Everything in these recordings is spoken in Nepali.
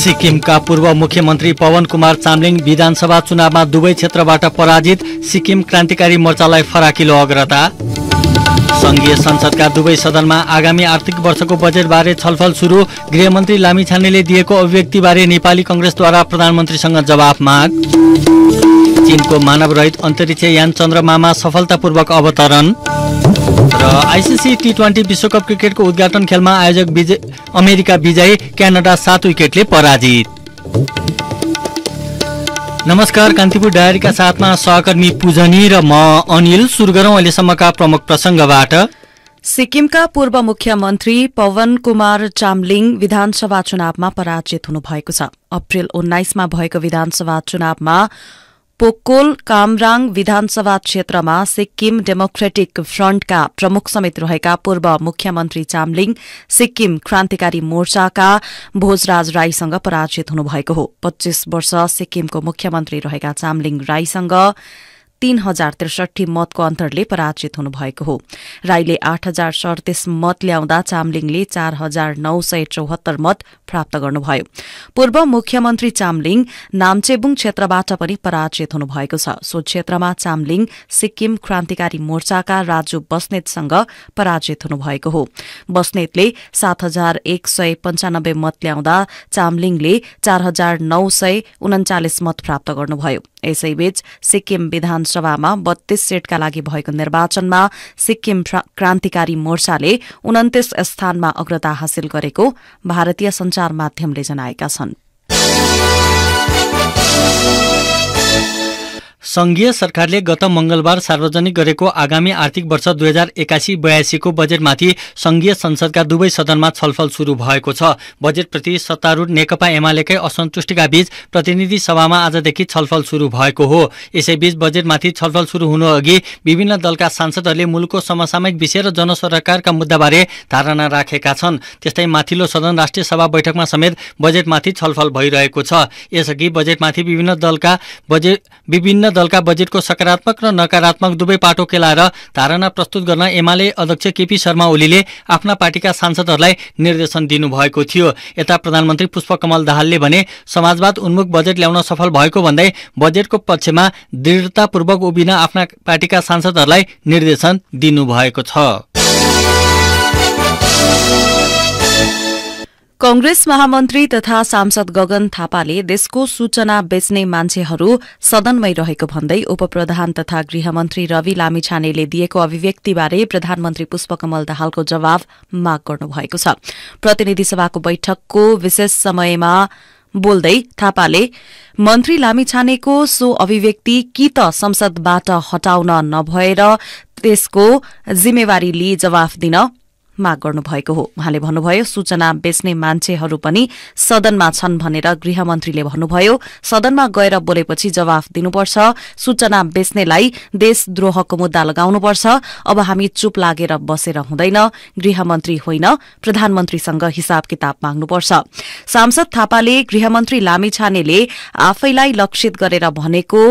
सिक्किमका पूर्व मुख्यमन्त्री पवन कुमार चामलिङ विधानसभा चुनावमा दुवै क्षेत्रबाट पराजित सिक्किम क्रान्तिकारी मोर्चालाई फराकिलो अग्रता। संघीय संसदका दुवै सदनमा आगामी आर्थिक वर्षको बजेटबारे छलफल सुरु गृहमन्त्री लामिछानेले दिएको अभिव्यक्तिबारे नेपाली कङ्ग्रेसद्वारा प्रधानमन्त्रीसँग जवाफ माग। चीनको मानवरहित अन्तरिक्ष यान चन्द्रमामा सफलतापूर्वक अवतरण। र आइसिसी टी ट्वेन्टी विश्वकप क्रिकेटको उद्घाटन खेलमा आयोजक विजय अमेरिका विजयी क्यानाडा सात विकेटले पराजित। नमस्कार कान्तिपुर डायरीका साथमा सहकर्मी पूजनी र म अनिल सुरु गरौँ अहिलेसम्मका प्रमुख प्रसङ्गबाट। सिक्किमका पूर्व मुख्यमन्त्री पवन कुमार चामलिङ विधानसभा चुनावमा पराजित हुनुभएको छ। अप्रेल उन्नाइसमा भएको विधानसभा चुनावमा पोकोल कामराङ विधानसभा क्षेत्रमा सिक्किम डेमोक्रेटिक फ्रन्टका प्रमुख समेत रहेका पूर्व मुख्यमन्त्री चामलिङ सिक्किम क्रान्तिकारी मोर्चाका भोजराज राईसँग पराजित हुनुभएको हो। पच्चीस वर्ष सिक्किमको मुख्यमन्त्री रहेका चामलिङ राईसँग तीन हजार त्रिसठी मतको अन्तरले पराजित हुनुभएको हो। राईले आठ हजार सडतिस मत ल्याउँदा चामलिङले चार हजार नौ सय चौहत्तर मत प्राप्त गर्नुभयो। पूर्व मुख्यमन्त्री चामलिङ नाम्चेबुङ क्षेत्रबाट पनि पराजित हुनुभएको छ। सो क्षेत्रमा चामलिङ सिक्किम क्रान्तिकारी मोर्चाका राजु बस्नेतसँग पराजित हुनुभएको हो। बस्नेतले सात हजार एक सय पञ्चानब्बे मत ल्याउँदा चामलिङले चार हजार नौ सय उन्चालिस मत प्राप्त गर्नुभयो। यसैबीच सिक्किम विधानसभामा बत्तीस सीटका लागि भएको निर्वाचनमा सिक्किम क्रान्तिकारी मोर्चाले उन्तिस स्थानमा अग्रता हासिल गरेको भारतीय संचार माध्यमले जनाएका छन्। संघीय सरकारले गत मंगलबार सार्वजनिक गरेको आगामी आर्थिक वर्ष दुई हजार एकासी बयासीको बजेटमाथि संघीय संसदका दुवै सदनमा छलफल शुरू भएको छ। बजेटप्रति सत्तारूढ नेकपा एमालेकै असन्तुष्टिका बीच प्रतिनिधि सभामा आजदेखि छलफल शुरू भएको हो। यसैबीच बजेटमाथि छलफल शुरू हुनु अघि विभिन्न दलका सांसदहरूले मुलुकको समसामयिक विषय र जनसरकारका मुद्दाबारे धारणा राखेका छन्। त्यस्तै माथिल्लो सदन राष्ट्रिय सभा बैठकमा समेत बजेटमाथि छलफल भइरहेको छ। यसअघि बजेटमाथि विभिन्न दलका बजेट विभिन्न दलका बजेटको सकारात्मक र नकारात्मक दुवै पाटो केलाएर धारणा प्रस्तुत गर्न एमाले अध्यक्ष केपी शर्मा ओलीले आफ्ना पार्टीका सांसदहरूलाई निर्देशन दिनुभएको थियो। यता प्रधानमन्त्री पुष्पकमल दाहालले भने समाजवाद उन्मुख बजेट ल्याउन सफल भएको भन्दै बजेटको पक्षमा दृढतापूर्वक उभिन आफ्ना पार्टीका सांसदहरूलाई निर्देशन दिनुभएको छ। कंग्रेस महामन्त्री तथा सांसद गगन थापाले देशको सूचना बेच्ने मान्छेहरू सदनमै रहेको भन्दै उपप्रधान तथा गृहमन्त्री रवि लामिछानेले दिएको अभिव्यक्तिबारे प्रधानमन्त्री पुष्पकमल दाहालको जवाब माग गर्नुभएको छ। प्रतिनिधि सभाको बैठकको विशेष समयमा बोल्दै थापाले मन्त्री लामिछानेको सो अभिव्यक्ति कि त संसदबाट हटाउन नभएर त्यसको जिम्मेवारी लिई जवाफ दिन माग गर्नुभएको हो। उहाँले भन्नुभयो सूचना बेच्ने मान्छेहरू पनि सदनमा छन् भनेर गृहमन्त्रीले भन्नुभयो। सदनमा गएर बोलेपछि जवाफ दिनुपर्छ। सूचना बेच्नेलाई देशद्रोहको मुद्दा लगाउनुपर्छ। अब हामी चुप लागेर बसेर हुँदैन। गृहमन्त्री होइन प्रधानमन्त्रीसँग हिसाब किताब माग्नुपर्छ। सांसद थापाले गृहमन्त्री लामिछानेले आफैलाई लक्षित गरेर भनेको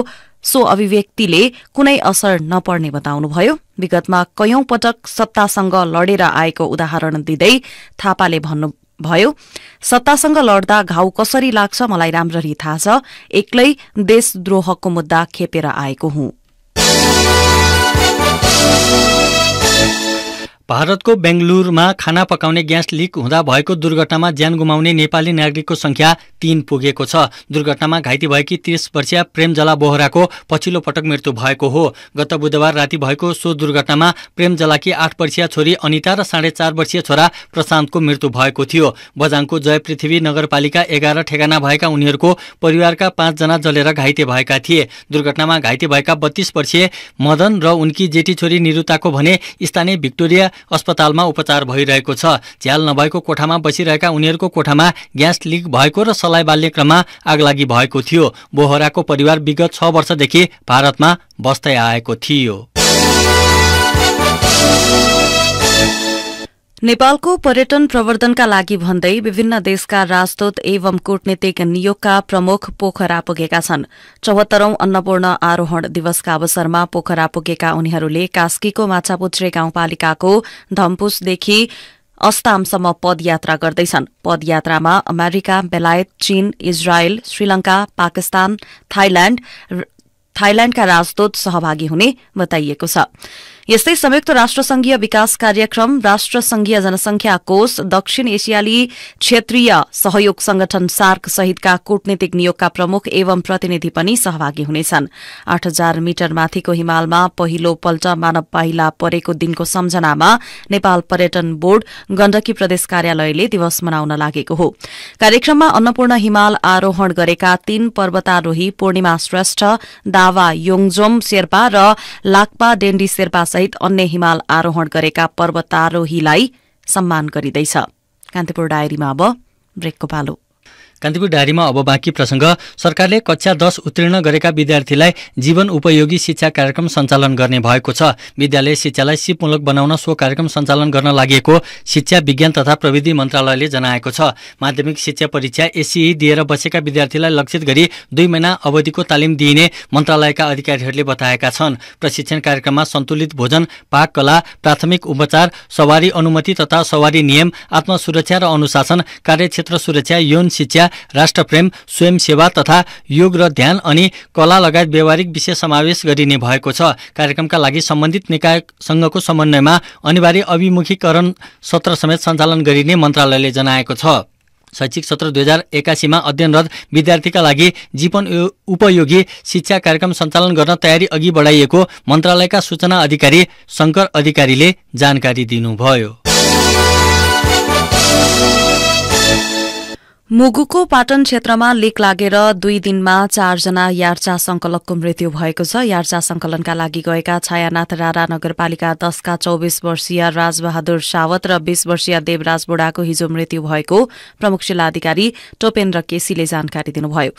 सो अभिव्यक्तिले कुनै असर नपर्ने बताउनुभयो। विगतमा कैयौं पटक सत्तासँग लडेर आएको उदाहरण दिँदै थापाले भन्नुभयो सत्तासँग लड्दा घाउ कसरी लाग्छ मलाई राम्ररी थाहा छ एक्लै देशद्रोहको मुद्दा खेपेर आएको हुँ। भारतको बेङ्गलुरूमा खाना पकाउने ग्यास लिक हुँदा भएको दुर्घटनामा ज्यान गुमाउने नेपाली नागरिकको संख्या तीन पुगेको छ। दुर्घटनामा घाइते भएकी तीस वर्षीय प्रेमजला बोहराको पछिल्लो पटक मृत्यु भएको हो। गत बुधबार राति भएको सो दुर्घटनामा प्रेमजलाकी आठ वर्षीय छोरी अनिता र साढे चार वर्षीय छोरा प्रशान्तको मृत्यु भएको थियो। बजाङको जय पृथ्वी नगरपालिका एघार ठेगाना भएका उनीहरूको परिवारका पाँचजना जलेर घाइते भएका थिए। दुर्घटनामा घाइते भएका बत्तीस वर्षीय मदन र उनकी जेठी छोरी निरुताको भने स्थानीय भिक्टोरिया अस्पतालमा उपचार भइरहेको छ। झ्याल नभएको कोठामा बसिरहेका उनीहरूको कोठामा ग्यास लिक भएको र सलाई बाल्ने क्रममा आगलागी भएको थियो। बोहराको परिवार विगत छ वर्षदेखि भारतमा बस्दै आएको थियो। नेपालको पर्यटन प्रवर्धनका लागि भन्दै विभिन्न देशका राजदूत एवं कूटनीतिक नियोगका प्रमुख पोखरा पुगेका छन्। चौहत्तरौं अन्नपूर्ण आरोहण दिवसका अवसरमा पोखरा पुगेका उनीहरूले कास्कीको माछापुच्छ्रे गाउँपालिकाको धम्पुसदेखि अस्तामसम्म पदयात्रा गर्दैछन्। पदयात्रामा अमेरिका बेलायत चीन इजरायल श्रीलंका पाकिस्तान थाइल्याण्ड थाइल्याण्डका राजदूत सहभागी हुने बताइएको छ। यस्तै संयुक्त राष्ट्रसंघीय विकास कार्यक्रम राष्ट्रसंघीय जनसंख्या कोष दक्षिण एसियाली क्षेत्रीय सहयोग संगठन सार्क सहितका कूटनीतिक नियोगका प्रमुख एवं प्रतिनिधि पनि सहभागी हुनेछन्। आठ हजार मिटर माथिको हिमालमा पहिलो पल्ट मानव पाइला परेको दिनको सम्झनामा नेपाल पर्यटन बोर्ड गण्डकी प्रदेश कार्यालयले दिवस मनाउन लागेको हो। कार्यक्रममा अन्नपूर्ण हिमाल आरोहण गरेका तीन पर्वतारोही पूर्णिमा श्रेष्ठ दावा योङजोम शेर्पा र लाक्पा डेण्डी शेर्पा सहित अन्य हिमाल आरोहण गरेका पर्वतारोहीलाई सम्मान गरिँदैछ। कान्तिपुर डायरीमा अब ब्रेकको पालो। कान्तिपुर डायरीमा अब बाँकी प्रसङ्ग। सरकारले कक्षा दस उत्तीर्ण गरेका विद्यार्थीलाई जीवन उपयोगी शिक्षा कार्यक्रम सञ्चालन गर्ने भएको छ। विद्यालय शिक्षालाई सिपमूलक बनाउन सो कार्यक्रम सञ्चालन गर्न लागि शिक्षा विज्ञान तथा प्रविधि मन्त्रालयले जनाएको छ। माध्यमिक शिक्षा परीक्षा एसिई दिएर बसेका विद्यार्थीलाई लक्षित गरी दुई महिना अवधिको तालिम दिइने मन्त्रालयका अधिकारीहरूले बताएका छन्। प्रशिक्षण कार्यक्रममा सन्तुलित भोजन पाक कला प्राथमिक उपचार सवारी अनुमति तथा सवारी नियम आत्मसुरक्षा र अनुशासन कार्यक्षेत्र सुरक्षा यौन शिक्षा राष्ट्रप्रेम स्वयंसेवा तथा योग र ध्यान अनि कला लगायत व्यवहारिक विषय समावेश गरिने भएको छ। कार्यक्रमका लागि सम्बन्धित निकायसँगको समन्वयमा अनिवार्य अभिमुखीकरण सत्र समेत सञ्चालन गरिने मन्त्रालयले जनाएको छ। शैक्षिक सत्र दुई हजार एकासीमा अध्ययनरत विद्यार्थीका लागि जीवन उपयोगी शिक्षा कार्यक्रम सञ्चालन गर्न तयारी अघि बढाइएको मन्त्रालयका सूचना अधिकारी शङ्कर अधिकारीले जानकारी दिनुभयो। मुगुको पाटन क्षेत्रमा लिक लागेर दुई दिनमा चारजना यार्चा संकलकको मृत्यु भएको छ। यार्चा संकलनका लागि गएका छायानाथ रारा नगरपालिका दशका चौबिस वर्षीय राजबहादुर सावत र बीस वर्षीय देवराज बोडाको हिजो मृत्यु भएको प्रमुख जिल्लाधिकारी टोपेन्द्र केसीले जानकारी दिनुभयो।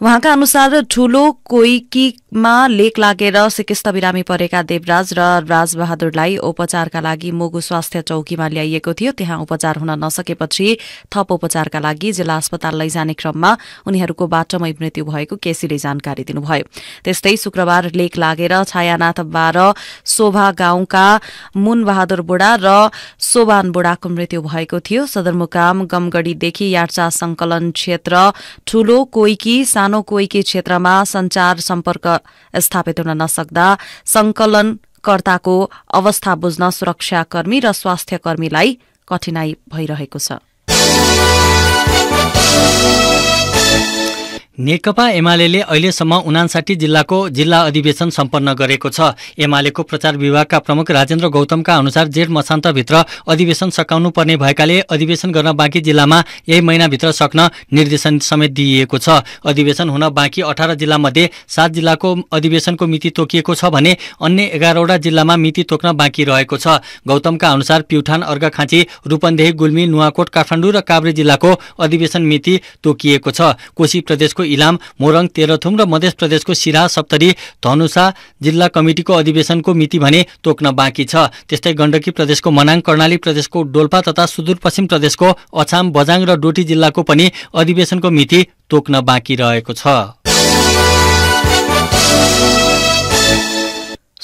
उहाँका अनुसार ठूलो कोइकीमा लेक लागेर सिकिस्त बिरामी परेका देवराज र राजबहादुरलाई उपचारका लागि मुगु स्वास्थ्य चौकीमा ल्याइएको थियो। त्यहाँ उपचार हुन नसकेपछि थप उपचारका लागि जिल्ला अस्पताल लैजाने क्रममा उनीहरूको बाटोमै मृत्यु भएको केसीले जानकारी दिनुभयो। त्यस्तै शुक्रबार लेक लागेर छायानाथ बाह्र शोभा गाउँका मुनबहादुर बुढा र सोबान बुढाको मृत्यु भएको थियो। सदरमुकाम गमगढीदेखि यार्चा संकलन क्षेत्र ठूलो कोइकी सानो कोइकी क्षेत्रमा संचार सम्पर्क स्थापित हुन नसक्दा संकलनकर्ताको अवस्था बुझ्न सुरक्षाकर्मी र स्वास्थ्य कर्मीलाई कठिनाई भइरहेको छ। नेकपा एमाले अहिलेसम्म उनासाठी जिल्लाको जिल्ला अधिवेशन सम्पन्न गरेको छ। एमालेको प्रचार विभागका प्रमुख राजेन्द्र गौतमका अनुसार जेठ मसान्तभित्र अधिवेशन सकाउनु पर्ने भएकाले अधिवेशन गर्न बाँकी जिल्लामा यही महिनाभित्र सक्न निर्देशन समेत दिइएको छ। अधिवेशन हुन बाँकी अठार जिल्लामध्ये सात जिल्लाको अधिवेशनको मिति तोकिएको छ भने अन्य एघारवटा जिल्लामा मिति तोक्न बाँकी रहेको छ। गौतमका अनुसार प्युठान अर्घाखाँची रूपन्देही गुल्मी नुवाकोट काठमाडौँ र काभ्रे जिल्लाको अधिवेशन मिति तोकिएको छ। कोशी प्रदेशको इलाम मोरङ तेह्रथुम र मध्य प्रदेशको सिरा सप्तरी धनुषा जिल्ला कमिटिको अधिवेशनको मिति भने तोक्न बाँकी छ। त्यस्तै गण्डकी प्रदेशको मनाङ कर्णाली प्रदेशको डोल्पा तथा सुदूरपश्चिम प्रदेशको अछाम बजाङ र डोटी जिल्लाको पनि अधिवेशनको मिति तोक्न बाँकी रहेको छ।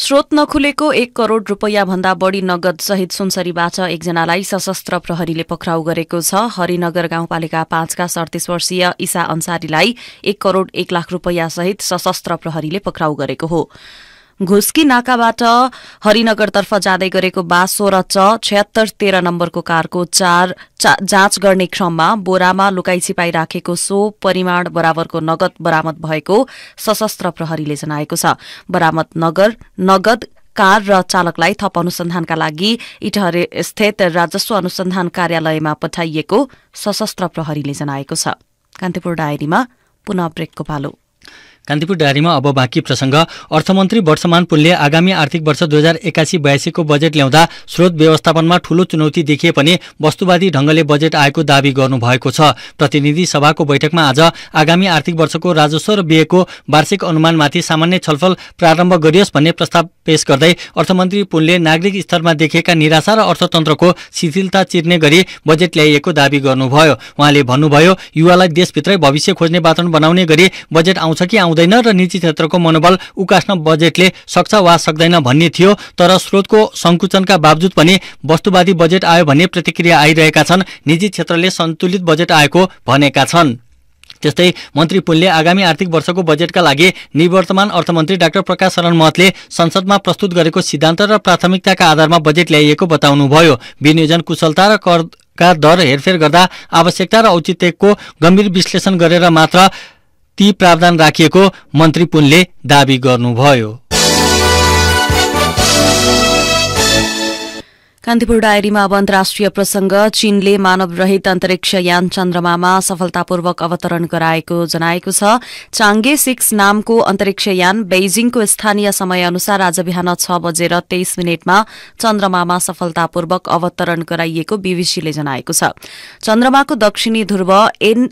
स्रोत नखुलेको एक करोड़ रूपियाँ भन्दा बढ़ी नगद सहित सुनसरीबाट एकजनालाई सशस्त्र प्रहरीले पक्राउ गरेको छ। हरिनगर गाउँपालिका पाँचका सडतिस वर्षीय ईसा अन्सारीलाई एक करोड़ एक लाख रूपियाँ सहित सशस्त्र प्रहरीले पक्राउ गरेको हो। घुस्की नाकाबाट हरिनगरतर्फ जाँदै गरेको बा सोह्र च छयत्तर तेह्र नम्बरको कारको चार जाँच गर्ने क्रममा बोरामा लुकाई छिपाई राखेको सो परिमाण बराबरको नगद बरामद भएको सशस्त्र प्रहरीले जनाएको छ। बरामद नगर नगद कार र चालकलाई थप अनुसन्धानका लागि इटहरे स्थित राजस्व अनुसन्धान कार्यालयमा पठाइएको सशस्त्र प्रहरीले जनाएको छ। कान्तिपुर डायरीमा पुनः ब्रेकको पालो कान्तिपुर डायरीमा अब बाँकी प्रसङ्ग। अर्थमन्त्री वर्षमान पुलले आगामी आर्थिक वर्ष दुई हजार एकासी बयासीको बजेट ल्याउँदा स्रोत व्यवस्थापनमा ठूलो चुनौती देखिए पनि वस्तुवादी ढंगले बजेट आएको दावी गर्नुभएको छ। प्रतिनिधि सभाको बैठकमा आज आगामी आर्थिक वर्षको राजस्व र व्ययको वार्षिक अनुमानमाथि सामान्य छलफल प्रारम्भ गरियोस् भन्ने प्रस्ताव पेश गर्दै अर्थमन्त्री पुनले नागरिक स्तरमा देखिएका निराशा र अर्थतन्त्रको शिथिलता चिर्ने गरी बजेट ल्याइएको दावी गर्नुभयो। उहाँले भन्नुभयो युवालाई देशभित्रै भविष्य खोज्ने वातावरण बनाउने गरी बजेट आउँछ कि आउँदैन र निजी क्षेत्रको मनोबल उकास्न बजेटले सक्छ वा सक्दैन भन्ने थियो तर स्रोतको संकुचनका बावजुद पनि वस्तुवादी बजेट आयो भन्ने प्रतिक्रिया आइरहेका छन् निजी क्षेत्रले सन्तुलित बजेट आएको भनेका छन्। त्यस्तै मन्त्री पुनले आगामी आर्थिक वर्षको बजेटका लागि निवर्तमान अर्थमन्त्री डाक्टर प्रकाश शरण महतले संसदमा प्रस्तुत गरेको सिद्धान्त र प्राथमिकताका आधारमा बजेट ल्याइएको बताउनुभयो। विनियोजन कुशलता र करका दर हेरफेर गर्दा आवश्यकता र औचित्यको गम्भीर विश्लेषण गरेर मात्र ती प्रावधान राखिएको मन्त्री पुनले दावी गर्नुभयो। कान्तिपुर डायरीमा अब अन्तर्राष्ट्रिय प्रसंग। चीनले मानवरहित अन्तरिक्ष यान चन्द्रमामा सफलतापूर्वक अवतरण गराएको जनाएको छ। चाङ्गे सिक्स नामको अन्तरिक्ष यान बेइजिङको स्थानीय समय अनुसार आज बिहान छ बजेर तेइस मिनटमा चन्द्रमामा सफलतापूर्वक अवतरण गराइएको बीबीसीले जनाएको छ। चन्द्रमाको दक्षिणी ध्रुव एन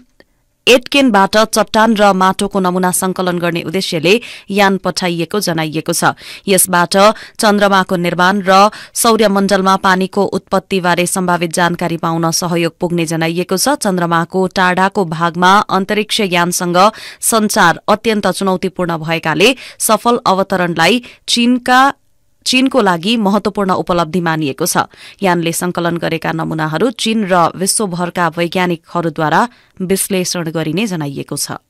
एटकेनबाट चट्टान र माटोको नमूना संकलन गर्ने उद्देश्यले यान पठाइएको जनाइएको छ। यसबाट चन्द्रमाको निर्माण र सौर्यमण्डलमा पानीको उत्पत्तिबारे सम्भावित जानकारी पाउन सहयोग पुग्ने जनाइएको छ। चन्द्रमाको टाढाको भागमा अन्तरिक्ष यानसँग संचार अत्यन्त चुनौतीपूर्ण भएकाले सफल अवतरणलाई चीनका चीनको लागि महत्वपूर्ण उपलब्धि मानिएको छ। यानले संकलन गरेका नमूनाहरू चीन र विश्वभरका वैज्ञानिकहरूद्वारा विश्लेषण गरिने जनाइएको छ।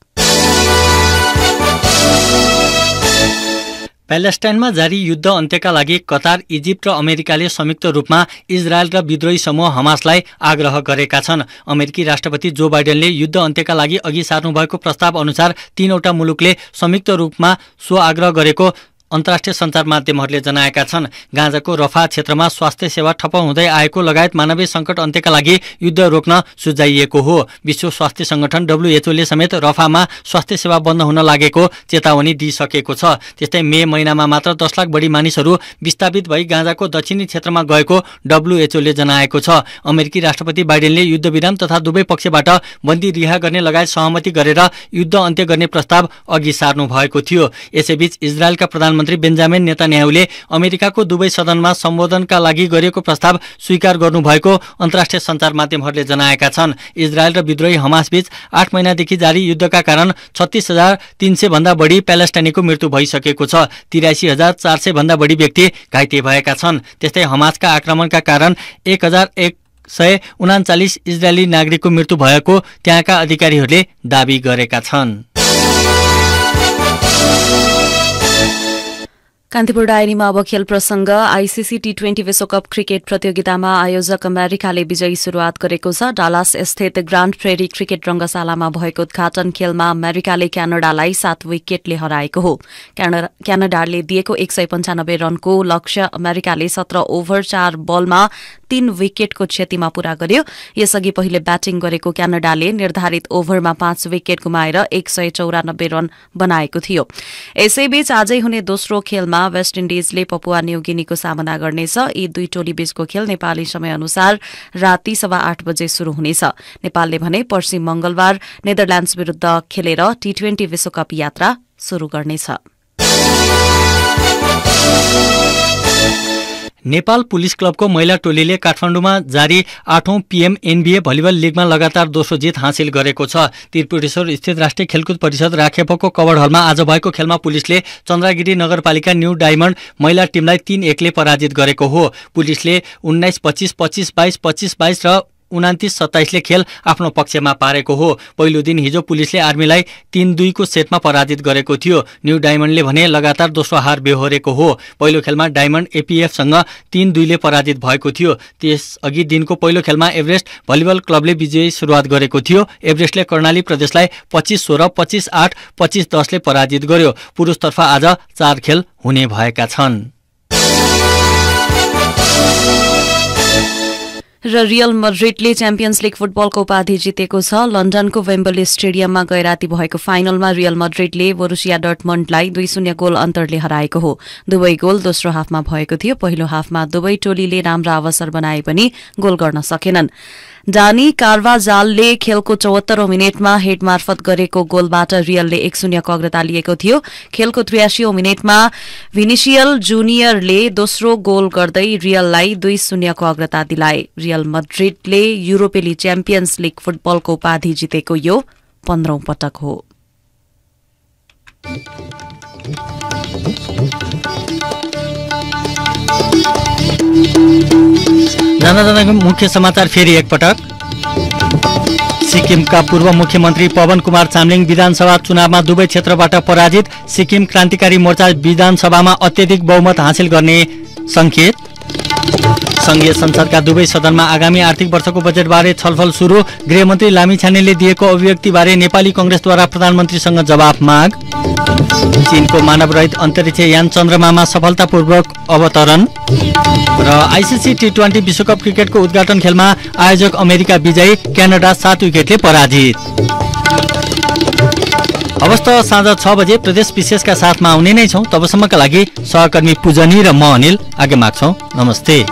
प्यालेस्टाइनमा जारी युद्ध अन्त्यका लागि कतार इजिप्ट र अमेरिकाले संयुक्त रूपमा इजरायल र विद्रोही समूह हमासलाई आग्रह गरेका छन्। अमेरिकी राष्ट्रपति जो बाइडेनले युद्ध अन्त्यका लागि अघि सार्नुभएको प्रस्ताव अनुसार तीनवटा मुलुकले संयुक्त रूपमा स्व आग्रह गरेको अन्तर्राष्ट्रिय सञ्चार माध्यमहरूले जनाएका छन् गाँजाको रफा क्षेत्रमा स्वास्थ्य सेवा ठप्प हुँदै आएको लगायत मानवीय सङ्कट अन्त्यका लागि युद्ध रोक्न सुझाइएको हो। विश्व स्वास्थ्य संगठन डब्लुएचओले समेत रफामा स्वास्थ्य सेवा बन्द हुन लागेको चेतावनी दिइसकेको छ। त्यस्तै मे महिनामा मात्र दस लाख बढी मानिसहरू विस्थापित भई गाँजाको दक्षिणी क्षेत्रमा गएको डब्लुएचओले जनाएको छ। अमेरिकी राष्ट्रपति बाइडेनले युद्धविराम तथा दुवै पक्षबाट बन्दी रिहा गर्ने लगायत सहमति गरेर युद्ध अन्त्य गर्ने प्रस्ताव अघि सार्नु भएको थियो। यसैबीच इजरायलका प्रधान प्रधानमन्त्री बेन्जामिन नेतान्याहुले अमेरिकाको दुवै सदनमा सम्बोधनका लागि गरिएको प्रस्ताव स्वीकार गर्नुभएको अन्तर्राष्ट्रिय सञ्चार माध्यमहरूले जनाएका छन्। इजरायल र विद्रोही हमासबीच आठ महिनादेखि जारी युद्धका कारण छत्तीस हजार तीन सय भन्दा बढी प्यालेस्टाइनीको मृत्यु भइसकेको छ। तिरासी हजार चार सय भन्दा बढी व्यक्ति घाइते भएका छन्। त्यस्तै हमासका आक्रमणका कारण एक हजार एक सय उनाचालिस इजरायली नागरिकको मृत्यु भएको त्यहाँका अधिकारीहरूले दावी गरेका छन्। कान्तिपुर डायरीमा अब खेल प्रसंग आइसिसी टी ट्वेन्टी विश्वकप क्रिकेट प्रतियोगितामा आयोजक अमेरिकाले विजयी शुरूआत गरेको छ। डालास स्थित ग्रान्ड प्रेरी क्रिकेट रंगशालामा भएको उद्घाटन खेलमा अमेरिकाले क्यानाडालाई सात विकेटले हराएको हो। क्यानाडाले दिएको एक सय पञ्चानब्बे रनको लक्ष्य अमेरिकाले सत्र ओभर चार बलमा तीन विकेटको क्षतिमा पूरा गर्यो। यसअघि पहिले ब्याटिङ गरेको क्यानाडाले निर्धारित ओभरमा पाँच विकेट गुमाएर एक सय चौरानब्बे रन बनाएको थियो। यसैबीच आजै हुने दोस्रो खेलमा वेस्ट इण्डिजले पपुवा न्युगिनीको सामना गर्नेछ। यी दुई टोली बीचको खेल नेपाली समयअनुसार राति सवा आठ बजे शुरू हुनेछ। नेपालले भने पर्सि मंगलबार नेदरल्याण्ड्स विरूद्ध खेलेर टी ट्वेन्टी विश्वकप यात्रा शुरू गर्नेछ। नेपाल पुलिस क्लबको महिला टोलीले काठमाडौँमा जारी आठौं पीएम एनबिए भलिबल लिगमा लगातार दोस्रो जित हासिल गरेको छ। त्रिपुरेश्वर स्थित राष्ट्रिय खेलकुद परिषद राखेपको कवर हलमा आज भएको खेलमा पुलिसले चन्द्रगिरी नगरपालिका न्यू डायमण्ड महिला टिमलाई तीन एकले पराजित गरेको हो। पुलिसले उन्नाइस पच्चिस पच्चिस बाइस पच्चिस बाइस र उनातिस सत्ताइसले खेल आफ्नो पक्षमा पारेको हो। पहिलो दिन हिजो पुलिसले आर्मीलाई तीन दुईको सेटमा पराजित गरेको थियो। न्यू डायमण्डले भने लगातार दोस्रो हार बेहोरेको हो। पहिलो खेलमा डायमण्ड एपिएफसँग तीन दुईले पराजित भएको थियो। त्यसअघि दिनको पहिलो खेलमा एभरेस्ट भलिबल क्लबले विजयी सुरुवात गरेको थियो। एभरेस्टले कर्णाली प्रदेशलाई पच्चिस सोह्र पच्चिस आठ पच्चिस दसले पराजित गर्यो। पुरुषतर्फ आज चार खेल हुने भएका छन्। र रियल मड्रिडले च्याम्पियन्स लिग फुटबलको उपाधि जितेको छ। लन्डनको वेम्बली स्टेडियममा गैराती भएको फाइनलमा रियल मड्रिडले बोरुसिया डटमण्डलाई दुई शून्य गोल अन्तरले हराएको हो। दुवै गोल दोस्रो हाफमा भएको थियो। पहिलो हाफमा दुवै टोलीले राम्रो अवसर बनाए पनि गोल गर्न सकेनन्। डानी कार्वाजालले खेलको चौहत्तरौं मिनटमा हेड मार्फत गरेको गोलबाट रियलले एक शून्यको अग्रता लिएको थियो। खेलको त्रियासीौं मिनटमा भिनिसियल जुनियरले दोस्रो गोल गर्दै रियललाई दुई शून्यको अग्रता दिलाए। रियल मड्रिडले युरोपेली च्याम्पियन्स लीग फुटबलको उपाधि जितेको यो पन्ध्रौं पटक हो। मुख्य समाचार फेरि एकपटक। सिक्किमका पूर्व मुख्यमन्त्री पवन कुमार चामलिङ विधानसभा चुनावमा दुवै क्षेत्रबाट पराजित सिक्किम क्रान्तिकारी मोर्चा विधानसभामा अत्यधिक बहुमत हासिल गर्ने सङ्केत संघीय संसदका दुवै सदनमा आगामी आर्थिक वर्षको बजेटबारे छलफल सुरु। गृहमन्त्री लामिछानेले दिएको अभिव्यक्तिबारे नेपाली कङ्ग्रेसद्वारा प्रधानमन्त्रीसँग जवाफ माग। चीनको मानवरहित अन्तरिक्ष यान चन्द्रमामा सफलतापूर्वक अवतरण। र आइसिसी टी ट्वेन्टी विश्वकप क्रिकेटको उद्घाटन खेलमा आयोजक अमेरिका विजयी क्यानाडा सात विकेटले पराजित। अवस्था साँझ छ बजे प्रदेश विशेषका साथमा आउने नै छौँ। तबसम्मका लागि सहकर्मी पूजनी र म अनिल आगे माग्छौँ। नमस्ते।